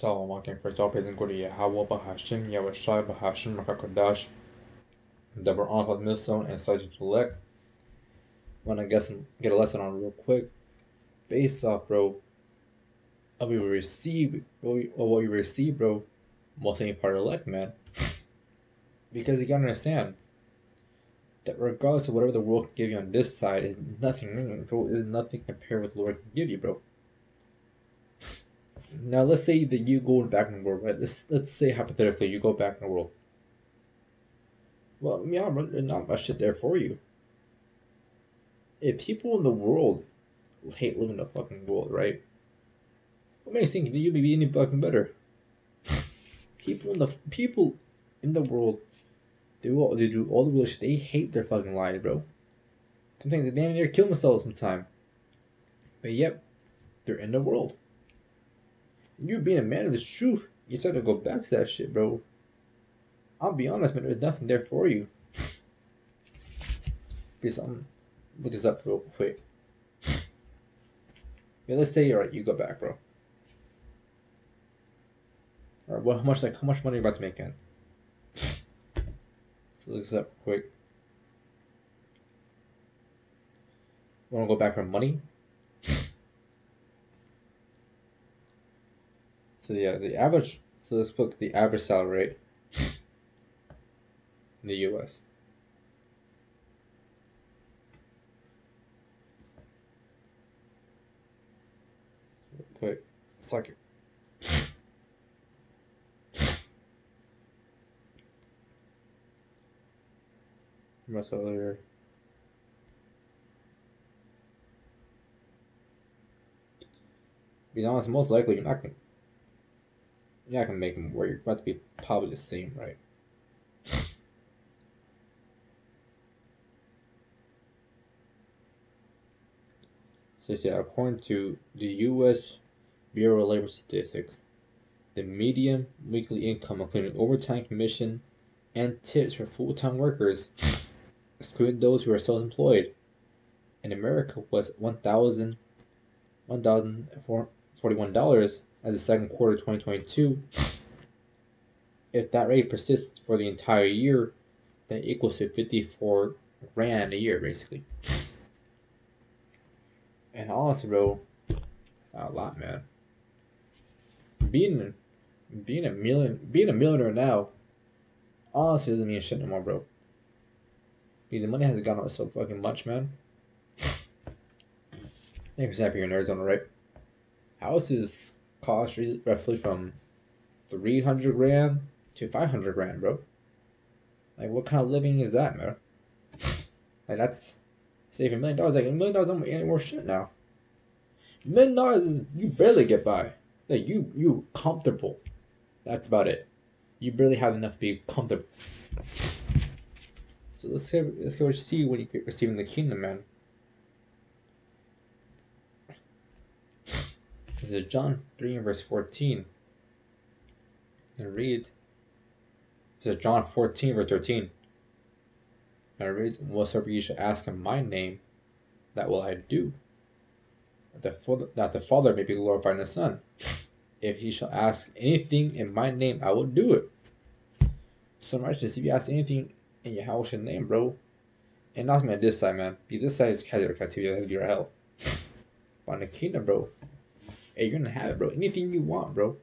First off, praise and glory to Yahweh, Bahashim, Yahweh Shai, Bahashim, Makakadash, double on with millstone and subject to elect. Want to guess get a lesson on real quick. Based off, bro, of what we receive, or what we receive, bro, most any part of elect, man. Because you gotta understand that regardless of whatever the world can give you on this side, is nothing, bro, is nothing compared with the Lord can give you, bro. Now let's say that you go back in the world, right? Let's let's say hypothetically you go back in the world. Well, yeah, there's not much shit there for you. If people in the world hate living in the fucking world, right? What makes you think that you'd be any fucking better? people in the people in the world they do all they do all the real shit. They hate their fucking lives, bro. Sometimes they damn near kill themselves sometime. But yep, they're in the world you being a man of the truth, you start to go back to that shit, bro. I'll be honest, man. There's nothing there for you. Because I'm look this up real quick. Yeah, let's say you're right. You go back, bro. All right. Well, how much like how much money are you about to make in? So look this up quick. Want to go back for money? So yeah, the average. So let's put the average salary rate in the U.S. Quick, it's like mess earlier. Be honest, most likely you're not gonna you're not gonna make them work. To be probably the same, right? So yeah, according to the U.S. Bureau of Labor Statistics, the median weekly income, including overtime commission and tips for full-time workers, excluding those who are self-employed, in America was one thousand one thousand forty-one dollars as the second quarter 2022, if that rate persists for the entire year, that equals to 54 grand a year, basically. And honestly, bro, a lot, man. Being being a million being a millionaire now, honestly doesn't mean shit no more, bro. Because the money hasn't gone up so fucking much, man. Thanks for happy in Arizona, right? Houses cost roughly from 300 grand to 500 grand, bro. Like, what kind of living is that, man? like, that's saving a million dollars. Like, a million dollars don't any more shit now. A million dollars is, you barely get by. Like, you, you comfortable. That's about it. You barely have enough to be comfortable. So let's let's go see when you receive receiving the kingdom, man. This is John 3 and verse 14. And read. This is John 14 verse 13. And read, Whatsoever you shall ask in my name, that will I do. That the, Father, that the Father may be glorified in the Son. If he shall ask anything in my name, I will do it. So much as if you ask anything in your house in name, bro, and not man this side, man. Because this side is casual captivity, that's your hell. But in the kingdom, bro, Hey, you're gonna have it, bro. Anything you want, bro.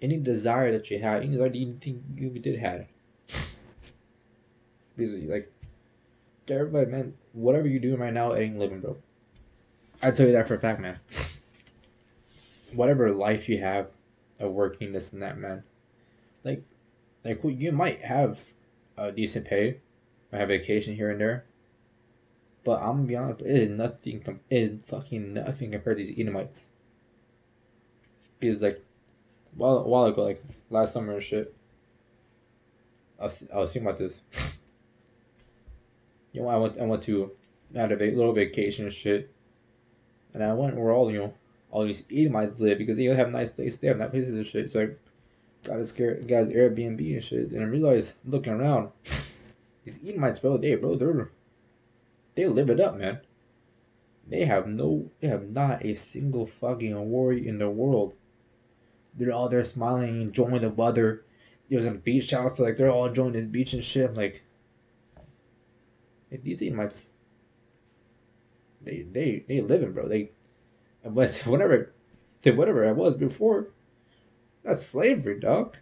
Any desire that you had, any desire, anything you think you did have. Basically, like, everybody, man, whatever you're doing right now, it ain't living, bro. I tell you that for a fact, man. Whatever life you have, of working this and that, man. Like, like you might have a decent pay, might have vacation here and there, but I'm gonna be honest, it is nothing. It is fucking nothing compared to these Edomites because like while, a while ago, like last summer and shit, I was, I was thinking about this. you know, I went I went to I had a little vacation and shit, and I went where all you know all these Edomites live because they have nice places, they have nice places and shit. So I got this guy's Airbnb and shit, and I realized looking around, these Edomites, bro, they bro, they're they live it up, man. They have no, they have not a single fucking worry in the world they're all there smiling, enjoying the weather. It was a beach house, so like they're all enjoying this beach and shit. I'm like, these might they they they living, bro. They unless whatever whatever I was before, that's slavery, dog.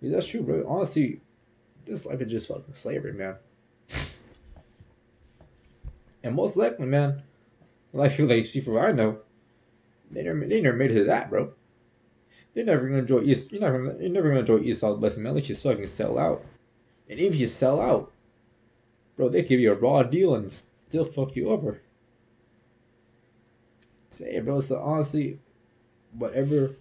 Yeah, that's true, bro. Honestly, this life is just fucking slavery, man. and most likely, man, like like people I know, they never they never made it to that, bro. They're never gonna enjoy. You're not gonna. You're never gonna enjoy Esau's blessing, man. Unless you fucking sell out. And if you sell out, bro, they give you a raw deal and still fuck you over. Say, bro. So honestly, whatever.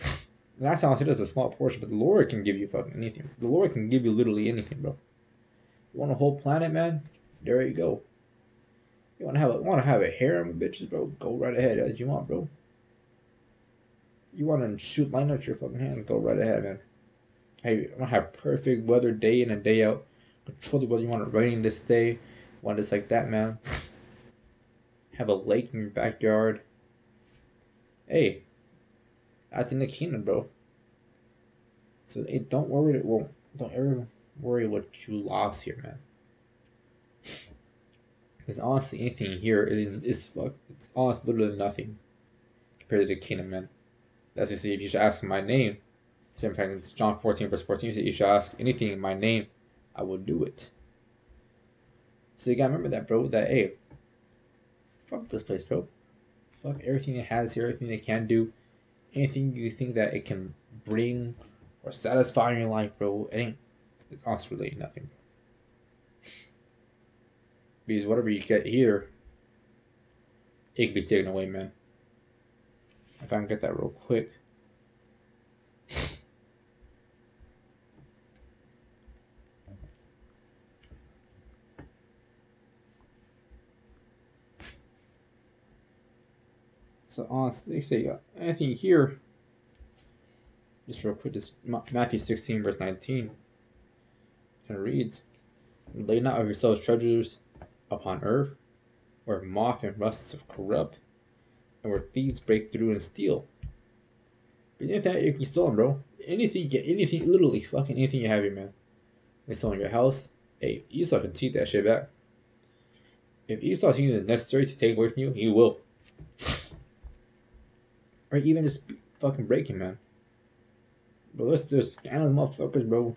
And that's honestly just a small portion, but the Lord can give you fucking anything. The Lord can give you literally anything, bro. You want a whole planet, man? There you go. You want to have a want to have a harem, bitches, bro? Go right ahead as you want, bro. You want to shoot line out your fucking hand? Go right ahead, man. Hey, want to have perfect weather day in and day out. Control the weather. You want it raining this day. Want just like that, man. Have a lake in your backyard. Hey, that's in the kingdom, bro. So hey, don't worry. Well, don't ever worry what you lost here, man. Because honestly, anything here is, is fuck. It's honestly literally nothing compared to the kingdom, man. That's just if you should ask my name. Same thing. It's John 14 verse 14. You should ask anything in my name, I will do it. So you gotta remember that, bro. That hey, fuck this place, bro. Fuck everything it has here, everything it can do, anything you think that it can bring or satisfy in your life, bro. It ain't. It's honestly really nothing. Because whatever you get here, it can be taken away, man. If I can get that real quick. So honestly, say uh, anything here. Just real quick, this Matthew 16 verse 19. And reads, "Lay not of yourselves treasures upon earth, where moth and rust corrupt, and where thieves break through and steal. If that, you stolen, bro, anything, get anything, literally fucking anything you have here, man. They stole your house. Hey, Esau can take that shit back. If Esau thinks it's necessary to take away from you, he will. or even just fucking breaking, man. Bro, there's, there's scandalous motherfuckers, bro.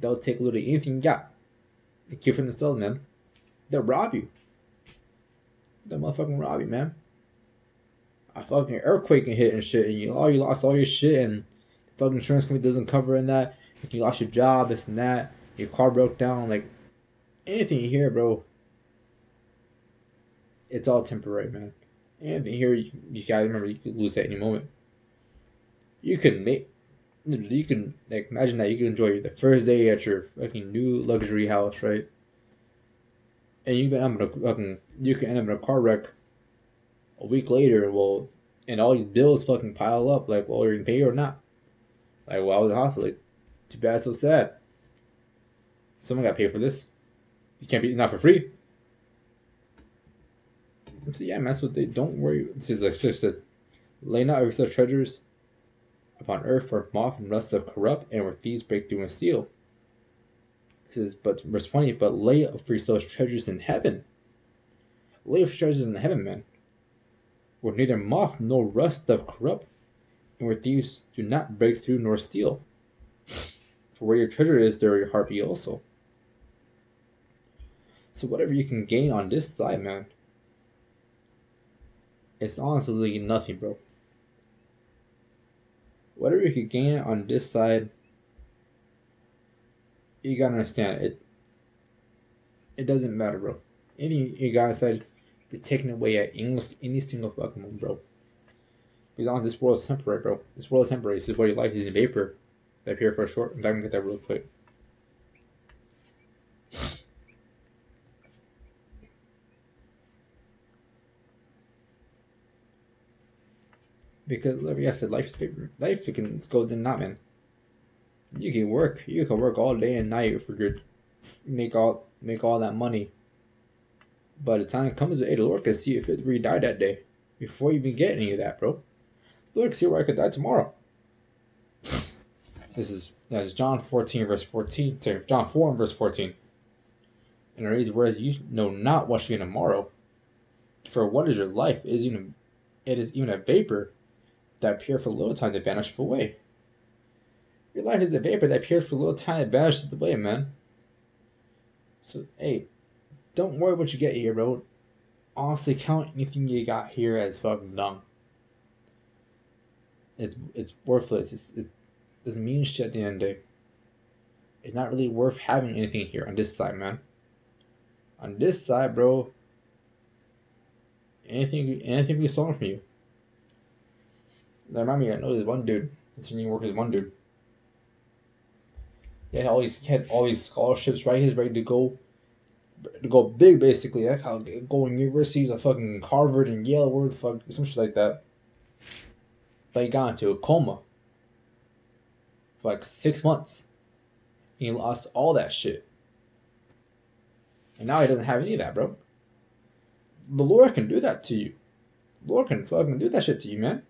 They'll take literally anything you got. They keep from themselves, man. They'll rob you. They'll motherfucking rob you, man a fucking earthquake and hit and shit, and you oh you lost all your shit, and fucking insurance company doesn't cover in that. You lost your job, this and that, your car broke down, like anything here, bro. It's all temporary, man. Anything here, you, you gotta remember you could lose at any moment. You can make, you can like imagine that you can enjoy the first day at your fucking new luxury house, right? And you can end up in a fucking, you can end up in a car wreck a week later, well, and all these bills fucking pile up. Like, well, you're you pay or not? Like, well, I was in hospital. Like, too bad, so sad. Someone got paid for this. You can't be not for free. So yeah, man, that's what they don't worry. Is like six said, lay not every such treasures upon earth for moth and rust of corrupt and where thieves break through and steal. Says, but verse 20, but lay up for yourselves treasures in heaven. Lay up treasures in heaven, man where neither moth nor rust doth corrupt, and where thieves do not break through nor steal. For where your treasure is, there your heart be also. So whatever you can gain on this side, man, it's honestly nothing, bro. Whatever you can gain on this side, you gotta understand it. It doesn't matter, bro. Any you gotta be taken away at any, any single fucking moment, bro. Because honestly, this world is temporary, bro. This world is temporary. This is where your life is in vapor. Up here for a short. I'm gonna get that real quick. Because like I said, life is vapor. Life you can go to not, man. You can work. You can work all day and night for good. Make all make all that money by the time it comes, hey, the Lord can see if it's where you die that day before you even get any of that, bro. Look, see where I could die tomorrow. This is that is John 14, verse 14. Sorry, John 4 and verse 14. And it reads, Whereas you know not what be tomorrow, for what is your life? It is even it is even a vapor that appears for a little time to vanish away. Your life is a vapor that appears for a little time and vanishes away, man. So hey, don't worry what you get here, bro. Honestly, count anything you got here as fucking dumb. It's it's worthless. It's, it doesn't mean shit at the end of the day. It's not really worth having anything here on this side, man. On this side, bro, anything anything be stolen from you. That remind me, I know there's one dude. In New York There's one dude. He had all these had all these scholarships right. He's ready to go to go big, basically. Like how going universities like fucking Harvard and Yale, where the fuck, some shit like that. But he got into a coma for like six months. And He lost all that shit. And now he doesn't have any of that, bro. The Lord can do that to you. The Lord can fucking do that shit to you, man.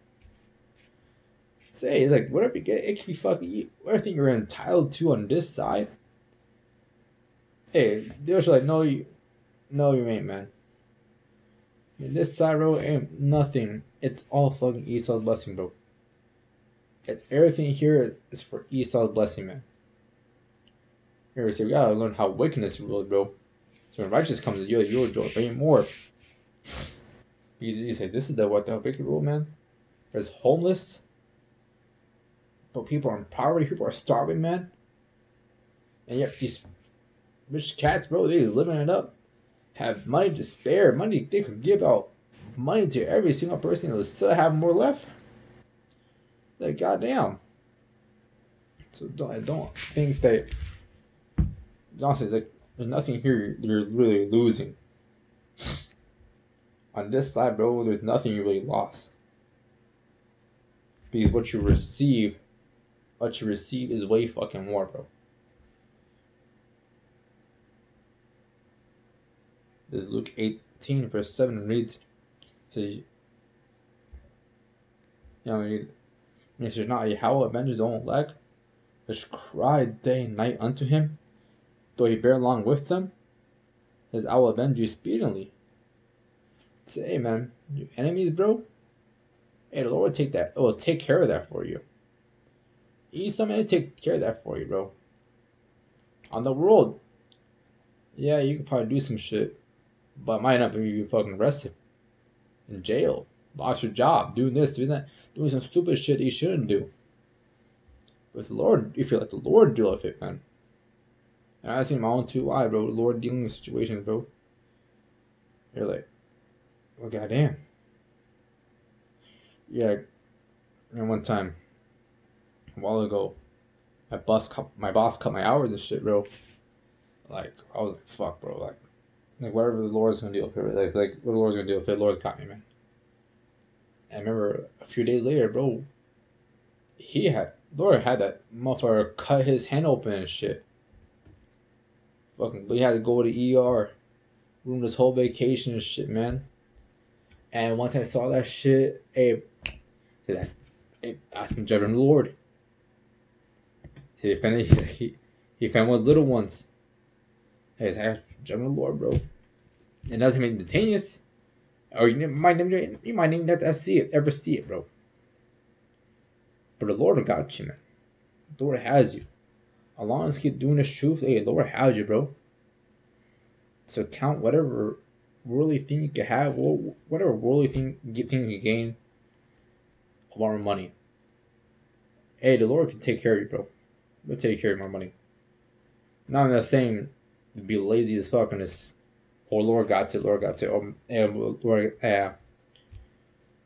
Say, it's like, whatever you get, it can be fucking. Everything you're entitled to on this side. Hey, they're like, no, you, no, you ain't, man. This side road ain't nothing. It's all fucking Esau's blessing, bro. It's everything here is for Esau's blessing, man. Here we say we gotta learn how wickedness rules, bro. So when righteousness comes, you'll you'll enjoy way more. You, you say this is the what the wicked rule, man. There's homeless, but people are in poverty. People are starving, man. And yet these rich cats, bro, they living it up. Have money to spare, money they could give out money to every single person and still have more left. Like goddamn. So don't I don't think that honestly like there's nothing here you're really losing. On this side, bro, there's nothing you really lost. Because what you receive, what you receive is way fucking more, bro. This is Luke 18, verse 7 reads, says, you know, and should not Yahweh avenge his own elect, which cried day and night unto him, though he bear along with them, says, I will avenge you speedily. Say, hey man, your enemies, bro. Hey, the Lord take that. Will take care of that for you. He's somebody to take care of that for you, bro. On the world, yeah, you could probably do some shit, but might not be fucking arrested in jail, lost your job, doing this, doing that doing some stupid shit you shouldn't do. With the Lord, if you feel like the Lord deal with it, man. And I seen my own two eyes, bro. The Lord dealing with situations, bro. You're like, well, goddamn. Yeah, and one time, while ago, my boss cut my boss cut my hours and shit, bro. Like I was like, fuck, bro. Like, like whatever the Lord's gonna deal with it, like like what the Lord's gonna deal with it, the Lord's got me, man. I remember a few days later, bro, he had Lord had that motherfucker cut his hand open and shit. Fucking, he had to go to the ER, ruin his whole vacation and shit, man. And once I saw that shit, hey, that's hey, me judging the Lord. If any, he he found one little ones. Hey, the Lord, bro. It doesn't mean instantaneous. Or you might never, you might even not see it, ever see it, bro. But the Lord got you, man. The Lord has you. As long as keep doing this truth, hey, the Lord has you, bro. So count whatever worldly thing you can have, whatever worldly thing, thing you gain, a lot of money. Hey, the Lord can take care of you, bro. He'll take care of my money. Not I'm saying to be lazy as fuck and just or Lord got it, Lord got it, or um, Lord, uh,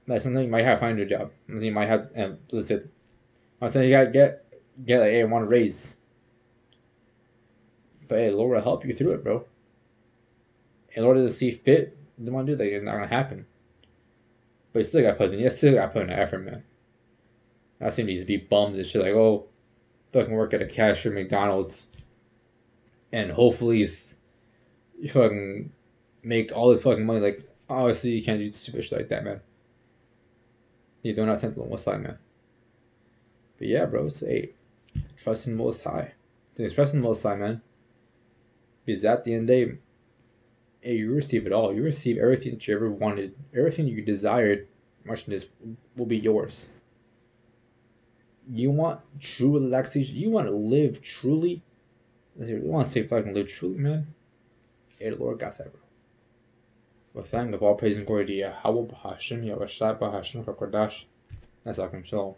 that's something you might have find a job. Something You might have, um, let's say, I'm saying you gotta get, get like, hey, I want to raise. But hey, Lord will help you through it, bro. In order to see fit, you want to do that, it's not gonna happen. But you still gotta put in, you still gotta put in effort, man. I've seen these be bums and shit like, oh, fucking work at a cashier McDonald's, and hopefully you fucking make all this fucking money. Like, obviously, you can't do stupid shit like that, man. You do not tempt the Most High, man. But yeah, bro, say trust in Most High. Trust in Most High, man. Because at the end of the day, hey, you receive it all. You receive everything that you ever wanted, everything you desired. This will be yours. You want true relaxation. You want to live truly. You want to say fucking live truly, man. Hey, Lord got that, bro. But thank of all praise and glory to Yahweh Bahashim, Yahweh Shai Bahashim, Hakodash. That's like himself.